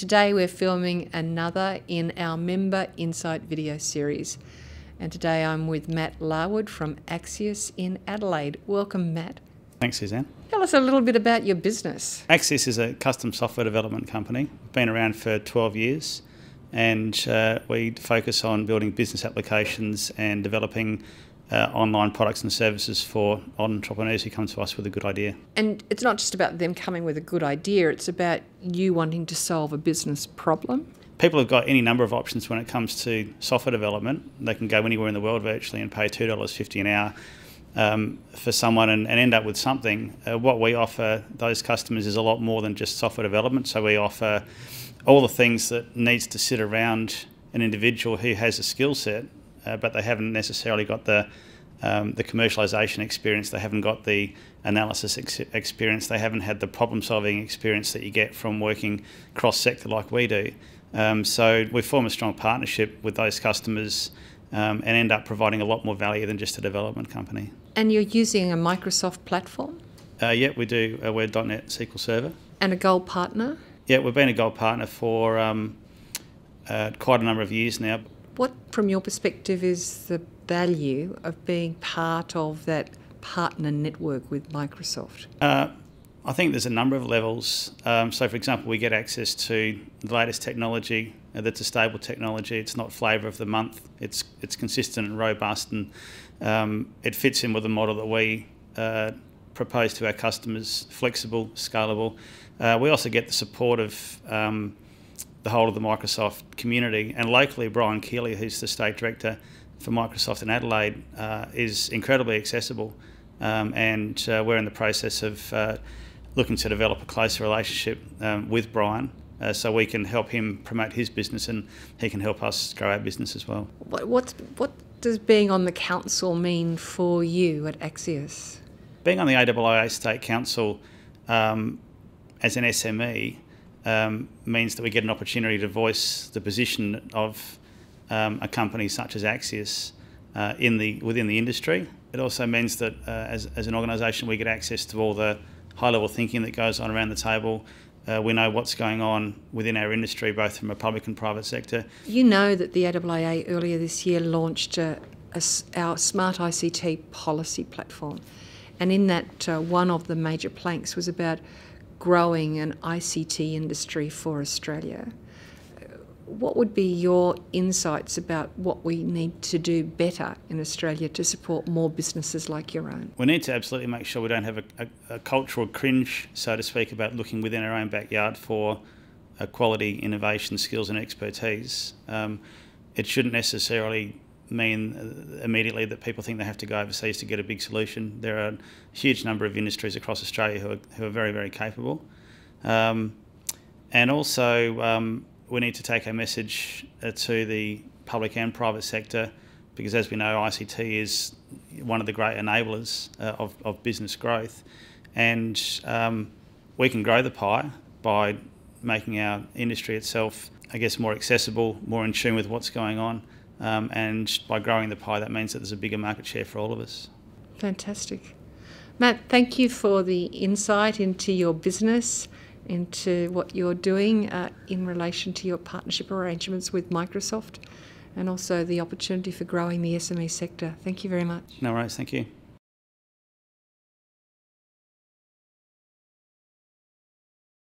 today we're filming another in our Member Insight video series. And today I'm with Matt Larwood from Axios in Adelaide. Welcome, Matt. Thanks, Suzanne. Tell us a little bit about your business. Axios is a custom software development company. Been around for 12 years, and uh, we focus on building business applications and developing uh, online products and services for entrepreneurs who come to us with a good idea. And it's not just about them coming with a good idea, it's about you wanting to solve a business problem. People have got any number of options when it comes to software development. They can go anywhere in the world virtually and pay $2.50 an hour um, for someone and, and, end up with something. Uh, what we offer those customers is a lot more than just software development. So we offer all the things that needs to sit around an individual who has a skill set, uh, but they haven't necessarily got the um, the commercialization experience. They haven't got the analysis ex experience. They haven't had the problem solving experience that you get from working cross sector like we do. Um, so we form a strong partnership with those customers um, and end up providing a lot more value than just a development company. And you're using a Microsoft platform? Uh, yeah, we do We're .NET SQL Server. And a Gold partner? Yeah, we've been a Gold partner for um, uh, quite a number of years now. What, from your perspective, is the value of being part of that partner network with Microsoft? Uh, I think there's a number of levels. Um, so, for example, we get access to the latest technology uh, that's a stable technology. It's not flavour of the month. It's it's consistent and robust, and um, it fits in with the model that we uh, propose to our customers: flexible, scalable. Uh, we also get the support of um, the whole of the Microsoft community, and locally, Brian Keeley, who's the state director for Microsoft in Adelaide, uh, is incredibly accessible, um, and uh, we're in the process of uh, looking to develop a closer relationship um, with Brian uh, so we can help him promote his business and he can help us grow our business as well. What, what, what does being on the council mean for you at Axios? Being on the AIIA State Council um, as an SME um, means that we get an opportunity to voice the position of um, a company such as Axios uh, in the, within the industry. It also means that uh, as, as an organisation we get access to all the high level thinking that goes on around the table. Uh, we know what's going on within our industry, both from a public and private sector. You know that the AIIA earlier this year launched a, a, our Smart ICT policy platform. And in that, uh, one of the major planks was about growing an ICT industry for Australia what would be your insights about what we need to do better in Australia to support more businesses like your own? We need to absolutely make sure we don't have a, a, a cultural cringe, so to speak, about looking within our own backyard for quality, innovation, skills, and expertise. Um, it shouldn't necessarily mean uh, immediately that people think they have to go overseas to get a big solution. There are a huge number of industries across Australia who are, who are very, very capable. Um, and also, um, we need to take our message uh, to the public and private sector because, as we know, ICT is one of the great enablers uh, of, of business growth. And um, we can grow the pie by making our industry itself, I guess, more accessible, more in tune with what's going on. Um, and by growing the pie, that means that there's a bigger market share for all of us. Fantastic. Matt, thank you for the insight into your business into what you're doing uh, in relation to your partnership arrangements with Microsoft and also the opportunity for growing the SME sector. Thank you very much. No worries, thank you.